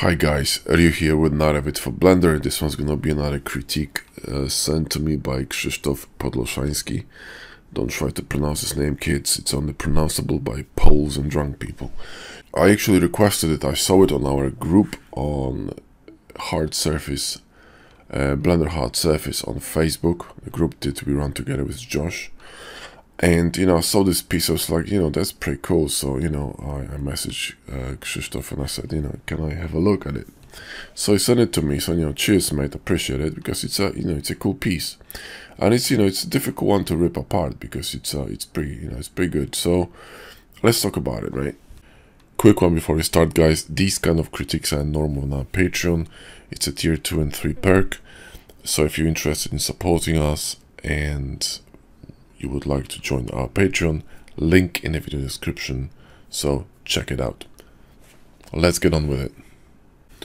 Hi guys, Ryu here with bit for Blender. This one's gonna be another critique uh, sent to me by Krzysztof Podloshański. Don't try to pronounce his name, kids. It's only pronounceable by Poles and drunk people. I actually requested it. I saw it on our group on Hard Surface, uh, Blender Hard Surface on Facebook. The group that we run together with Josh. And, you know, I saw this piece. I was like, you know, that's pretty cool. So, you know, I, I messaged uh, Krzysztof and I said, you know, can I have a look at it? So he sent it to me. So, you know, cheers, mate. Appreciate it because it's a, you know, it's a cool piece and it's you know it's a difficult one to rip apart because it's uh, it's pretty you know it's pretty good so let's talk about it right quick one before we start guys these kind of critiques are normal on our patreon it's a tier 2 and 3 perk so if you're interested in supporting us and you would like to join our patreon link in the video description so check it out let's get on with it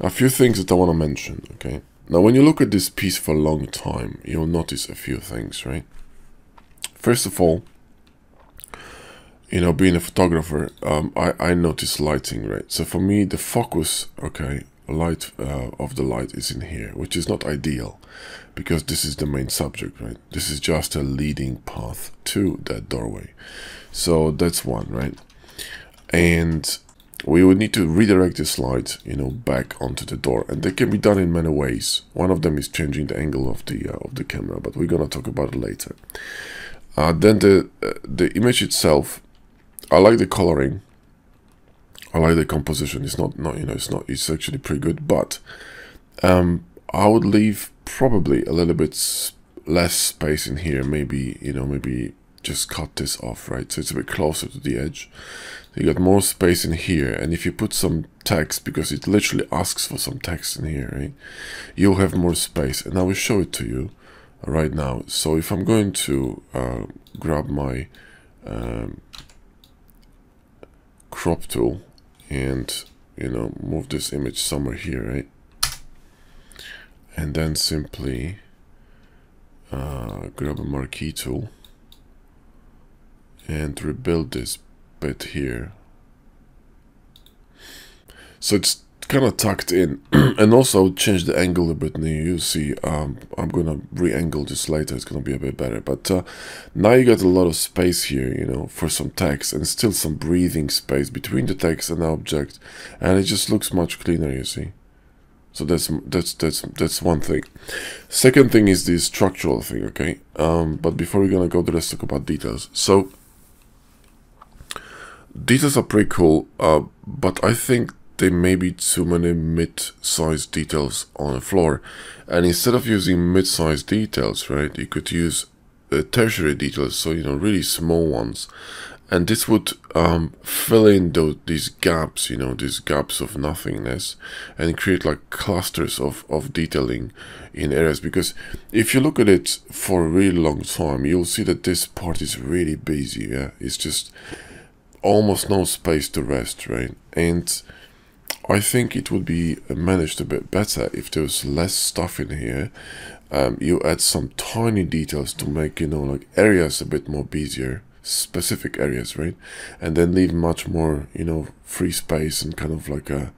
a few things that i want to mention okay now, when you look at this piece for a long time, you'll notice a few things, right? First of all, you know, being a photographer, um, I, I notice lighting, right? So for me, the focus, okay, light uh, of the light is in here, which is not ideal because this is the main subject, right? This is just a leading path to that doorway. So that's one, right? And we would need to redirect this light, you know, back onto the door, and that can be done in many ways. One of them is changing the angle of the uh, of the camera, but we're gonna talk about it later. Uh, then the uh, the image itself, I like the coloring. I like the composition. It's not not you know it's not it's actually pretty good, but um, I would leave probably a little bit less space in here. Maybe you know maybe just cut this off, right? So it's a bit closer to the edge. You got more space in here, and if you put some text, because it literally asks for some text in here, right? You'll have more space, and I will show it to you right now. So if I'm going to uh, grab my um, crop tool and, you know, move this image somewhere here, right? And then simply uh, grab a marquee tool and rebuild this bit here. So it's kind of tucked in. And also change the angle a bit now you see um, I'm gonna re-angle this later. It's gonna be a bit better. But uh, now you got a lot of space here you know for some text and still some breathing space between the text and the object. And it just looks much cleaner you see. So that's that's that's that's one thing. Second thing is the structural thing okay? Um, but before we're gonna go let's talk about details. So details are pretty cool, uh, but I think there may be too many mid-sized details on the floor. And instead of using mid-sized details, right, you could use uh, tertiary details, so, you know, really small ones. And this would um, fill in those, these gaps, you know, these gaps of nothingness and create like clusters of, of detailing in areas. Because if you look at it for a really long time, you'll see that this part is really busy. Yeah, it's just almost no space to rest, right? And I think it would be managed a bit better if there was less stuff in here. Um, you add some tiny details to make, you know, like areas a bit more busier, specific areas, right? And then leave much more, you know, free space and kind of like a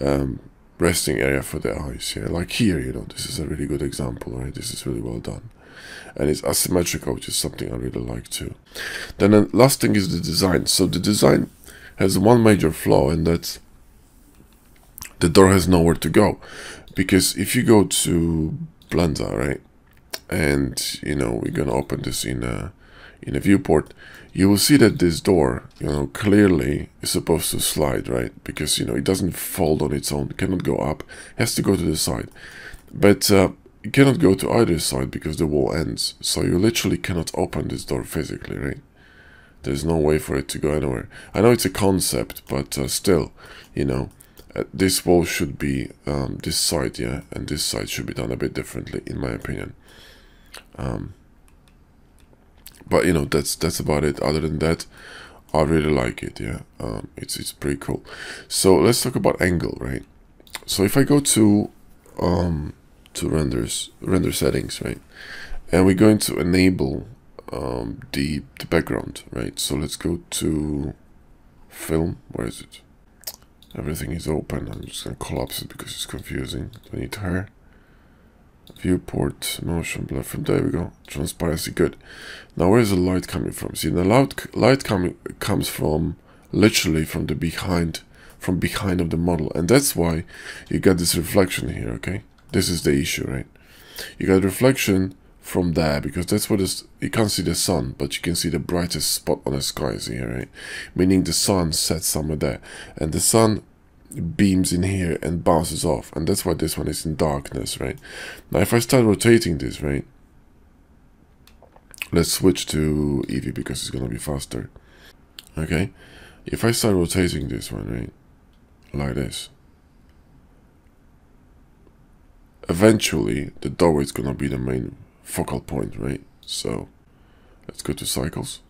um, resting area for the eyes. Yeah, like here, you know, this is a really good example, right? This is really well done and it's asymmetrical, which is something I really like too. Then the last thing is the design. So the design has one major flaw, and that's the door has nowhere to go. Because if you go to Blender, right, and you know we're gonna open this in a in a viewport, you will see that this door, you know, clearly is supposed to slide, right? Because you know it doesn't fold on its own, it cannot go up, it has to go to the side. But uh, you cannot go to either side because the wall ends. So you literally cannot open this door physically, right? There's no way for it to go anywhere. I know it's a concept, but uh, still, you know, uh, this wall should be um, this side, yeah, and this side should be done a bit differently, in my opinion. Um, but you know, that's that's about it. Other than that, I really like it. Yeah, um, it's it's pretty cool. So let's talk about angle, right? So if I go to um, to renders render settings right and we're going to enable um, the, the background right so let's go to film where is it Everything is open. I'm just gonna collapse it because it's confusing. I need her? Viewport, motion blur from there we go. Transparency good. Now where is the light coming from? See the light light coming comes from literally from the behind from behind of the model and that's why you got this reflection here okay this is the issue right you got reflection from there because that's what is you can't see the sun but you can see the brightest spot on the sky is here right? Meaning the sun sets somewhere there and the sun beams in here and bounces off and that's why this one is in darkness right? Now if I start rotating this right let's switch to Eevee because it's gonna be faster okay? If I start rotating this one right like this eventually the doorway is gonna be the main focal point right? So let's go to cycles.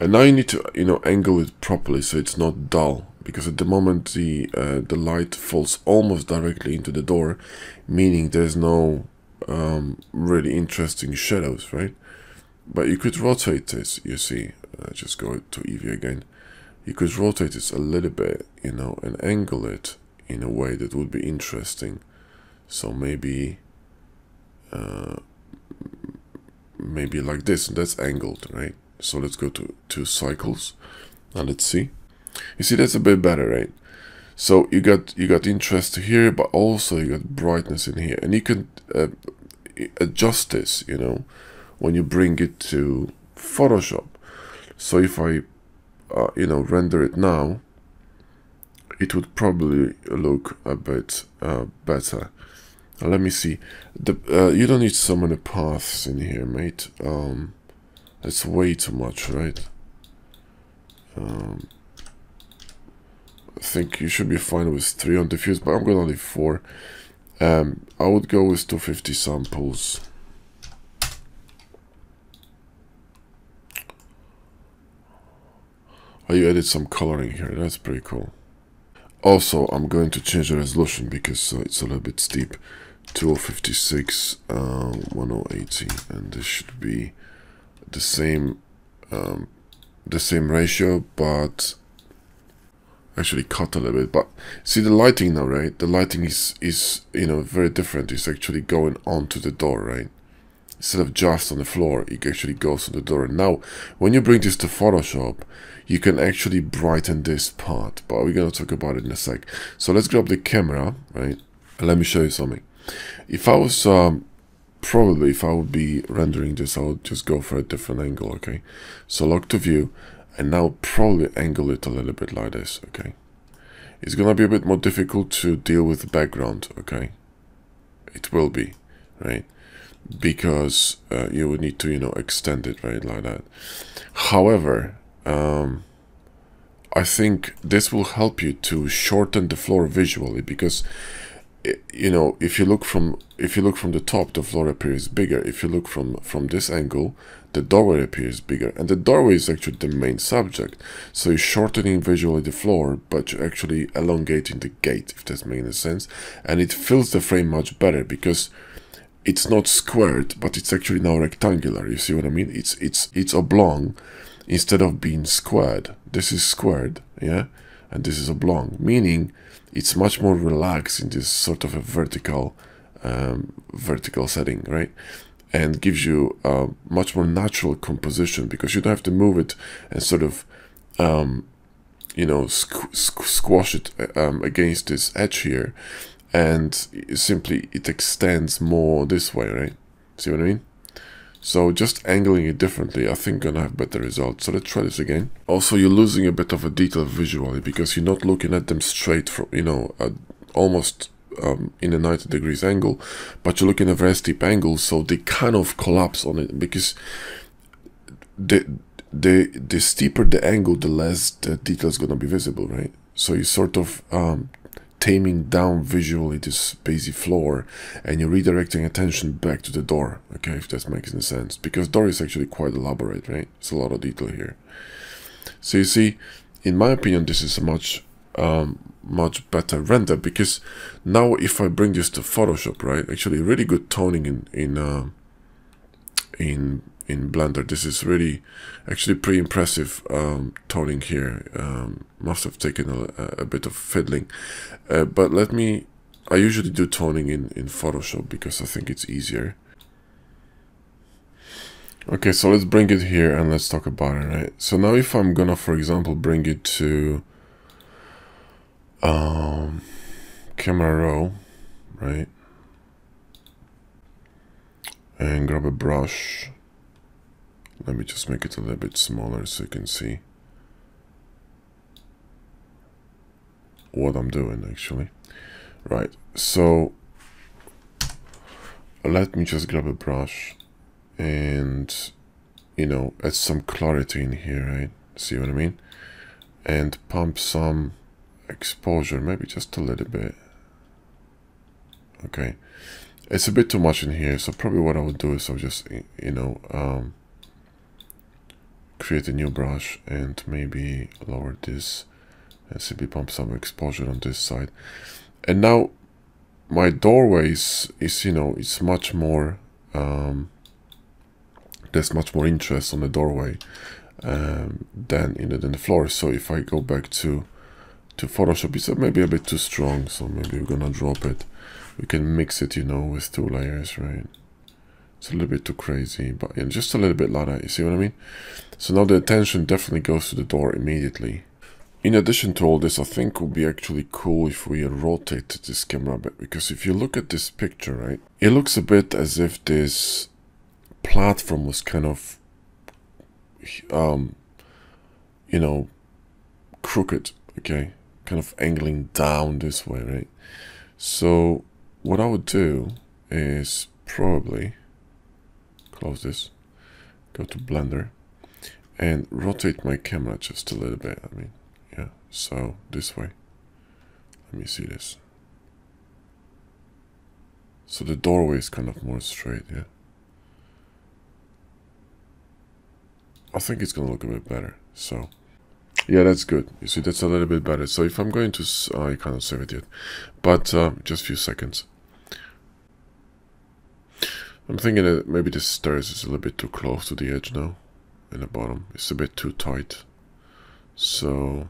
And now you need to you know angle it properly so it's not dull because at the moment the uh, the light falls almost directly into the door meaning there's no um, really interesting shadows right? But you could rotate this you see. Uh, just go to Eevee again. You could rotate this a little bit you know and angle it in a way that would be interesting. So maybe uh, maybe like this that's angled right? So let's go to two cycles and let's see. You see that's a bit better right? So you got you got interest here but also you got brightness in here. And you can uh, adjust this you know when you bring it to Photoshop. So if I uh, you know render it now it would probably look a bit uh, better let me see the uh, you don't need so many paths in here mate um, that's way too much right um, I think you should be fine with 3 on diffuse but I'm gonna leave 4 um, I would go with 250 samples Oh, you added some coloring here. That's pretty cool. Also, I'm going to change the resolution because uh, it's a little bit steep. 2056, uh, 1080, and this should be the same, um, the same ratio, but actually cut a little bit. But see the lighting now, right? The lighting is is you know very different. It's actually going onto the door, right? Instead of just on the floor, it actually goes on the door. Now, when you bring this to Photoshop, you can actually brighten this part, but we're going to talk about it in a sec. So let's grab the camera, right? And let me show you something. If I was, um, probably if I would be rendering this, I would just go for a different angle, okay? So lock to view, and now probably angle it a little bit like this, okay? It's to be a bit more difficult to deal with the background, okay? It will be, right? Because uh, you would need to, you know, extend it, right, like that. However, um, I think this will help you to shorten the floor visually because you know if you look from if you look from the top the floor appears bigger. If you look from from this angle the doorway appears bigger. And the doorway is actually the main subject. So you're shortening visually the floor but you're actually elongating the gate if that makes sense. And it fills the frame much better because it's not squared but it's actually now rectangular. You see what i mean? It's it's it's oblong instead of being squared. This is squared, yeah, and this is oblong, meaning it's much more relaxed in this sort of a vertical, um, vertical setting, right? And gives you a much more natural composition because you don't have to move it and sort of, um, you know, squ squash it um, against this edge here, and simply it extends more this way, right? See what I mean? So just angling it differently, I think gonna have better results. So let's try this again. Also, you're losing a bit of a detail visually because you're not looking at them straight from, you know, almost um, in a 90 degrees angle, but you're looking at a very steep angle, so they kind of collapse on it because the, the, the steeper the angle, the less the detail is gonna be visible, right? So you sort of um, taming down visually this basic floor and you're redirecting attention back to the door okay if that makes any sense. Because door is actually quite elaborate right? It's a lot of detail here. So you see in my opinion this is a much um, much better render because now if I bring this to Photoshop right actually really good toning in in uh, in in Blender. This is really actually pretty impressive um, toning here. Um, must have taken a, a bit of fiddling. Uh, but let me, I usually do toning in, in Photoshop because I think it's easier. Okay, so let's bring it here and let's talk about it, right? So now if I'm gonna, for example, bring it to um, camera raw, right? And grab a brush let me just make it a little bit smaller so you can see what I'm doing actually. Right, so let me just grab a brush and you know add some clarity in here, right? See what I mean? And pump some exposure, maybe just a little bit. Okay, it's a bit too much in here, so probably what I would do is I'll just you know um, create a new brush and maybe lower this and simply pump some exposure on this side. And now my doorways is you know it's much more um, there's much more interest on the doorway um, than in the, than the floor. So if I go back to to Photoshop it's maybe a bit too strong so maybe we're gonna drop it. We can mix it you know with two layers right it's a little bit too crazy, but know, just a little bit like that, you see what I mean? So now the attention definitely goes to the door immediately. In addition to all this, I think would be actually cool if we rotate this camera a bit, because if you look at this picture, right, it looks a bit as if this platform was kind of, um, you know, crooked, okay, kind of angling down this way, right? So what I would do is probably close this, go to Blender, and rotate my camera just a little bit. I mean, yeah, so this way. Let me see this. So the doorway is kind of more straight, yeah. I think it's gonna look a bit better, so. Yeah, that's good. You see, that's a little bit better. So if I'm going to, uh, I cannot save it yet, but uh, just a few seconds. I'm thinking that maybe the stairs is a little bit too close to the edge now. In the bottom. It's a bit too tight. So...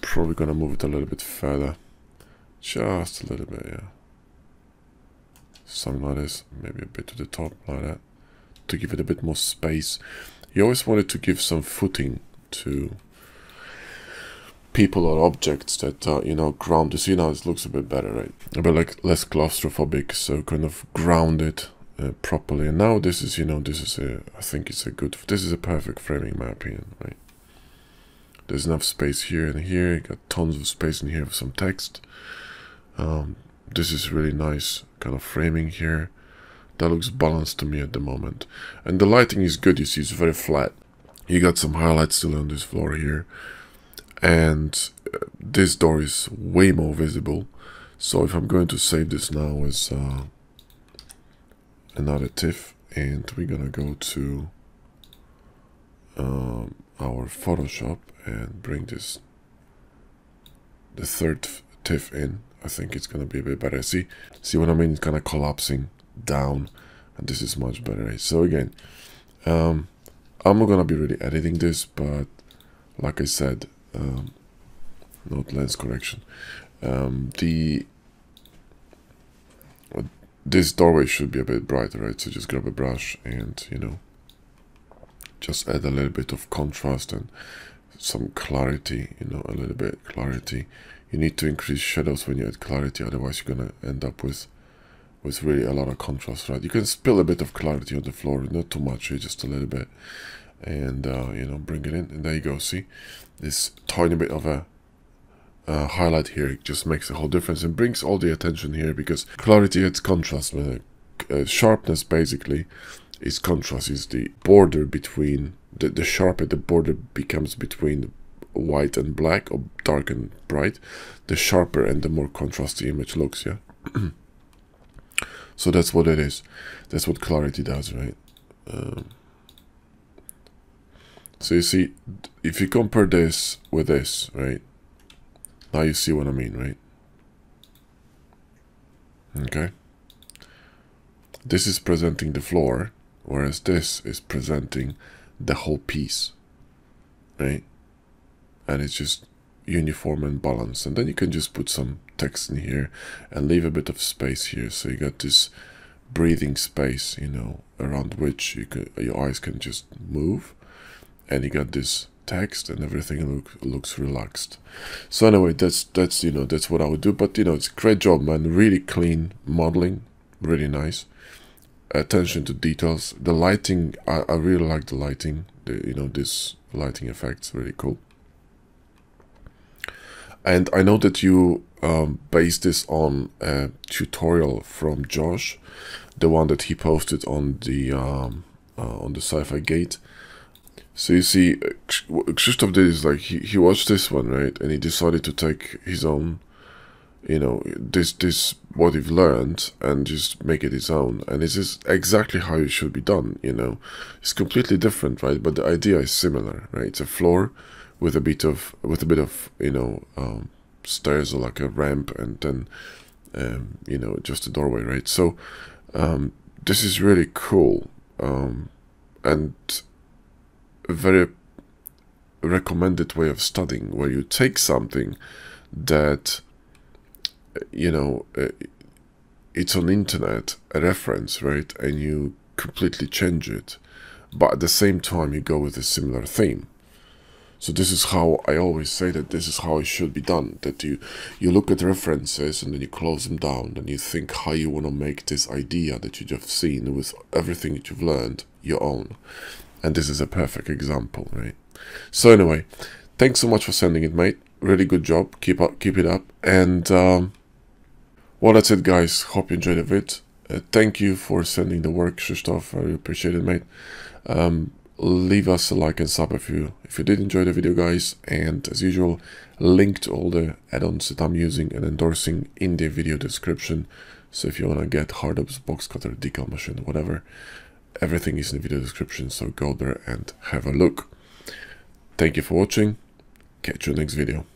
Probably gonna move it a little bit further. Just a little bit, yeah. Something like this. Maybe a bit to the top, like that. To give it a bit more space. You always wanted to give some footing to people or objects that you know ground you see now it looks a bit better right? A bit like less claustrophobic so kind of grounded uh, properly. And now this is you know this is a I think it's a good this is a perfect framing in my opinion right? There's enough space here and here. You got tons of space in here for some text. Um, this is really nice kind of framing here. That looks balanced to me at the moment. And the lighting is good you see it's very flat. You got some highlights still on this floor here and uh, this door is way more visible. So if I'm going to save this now as uh, another TIFF and we're gonna go to um, our Photoshop and bring this the third TIFF in I think it's gonna be a bit better. See see what I mean? It's kind of collapsing down and this is much better. So again um, I'm not gonna be really editing this but like I said um, not lens correction. Um, the this doorway should be a bit brighter right? So just grab a brush and you know just add a little bit of contrast and some clarity you know a little bit clarity. You need to increase shadows when you add clarity otherwise you're gonna end up with with really a lot of contrast right? You can spill a bit of clarity on the floor not too much just a little bit and uh, you know bring it in. And there you go see? This tiny bit of a uh, highlight here it just makes a whole difference and brings all the attention here because clarity adds contrast with uh, sharpness basically is contrast is the border between the, the sharper the border becomes between white and black or dark and bright the sharper and the more contrast the image looks yeah? So that's what it is. That's what clarity does right? Um, so you see, if you compare this with this, right? Now you see what I mean, right? Okay. This is presenting the floor, whereas this is presenting the whole piece, right? And it's just uniform and balanced. And then you can just put some text in here and leave a bit of space here. So you got this breathing space, you know, around which you can, your eyes can just move. And you got this text and everything look, looks relaxed. So anyway, that's, that's, you know, that's what I would do. But, you know, it's a great job, man. Really clean modeling. Really nice. Attention to details. The lighting, I, I really like the lighting. The, you know, this lighting effects really cool. And I know that you um, based this on a tutorial from Josh, the one that he posted on the um, uh, on the Sci-Fi Gate. So you see, Krzysztof did is like he, he watched this one right, and he decided to take his own, you know, this this what he have learned and just make it his own. And this is exactly how it should be done. You know, it's completely different, right? But the idea is similar, right? It's a floor with a bit of with a bit of you know um, stairs or like a ramp and then um, you know just a doorway right so um, this is really cool um, and very recommended way of studying where you take something that you know uh, it's on internet a reference right and you completely change it but at the same time you go with a similar theme so this is how I always say that this is how it should be done. That you you look at references and then you close them down and you think how you want to make this idea that you just seen with everything that you've learned your own. And this is a perfect example, right? So anyway, thanks so much for sending it, mate. Really good job. Keep up, keep it up. And um, well, that's it, guys. Hope you enjoyed the vid. Uh, thank you for sending the work, Krzysztof. I appreciate it, mate. Um, leave us a like and sub if you if you did enjoy the video guys and as usual link to all the add-ons that i'm using and endorsing in the video description so if you want to get HardOps box cutter decal machine whatever everything is in the video description so go there and have a look. Thank you for watching. Catch you next video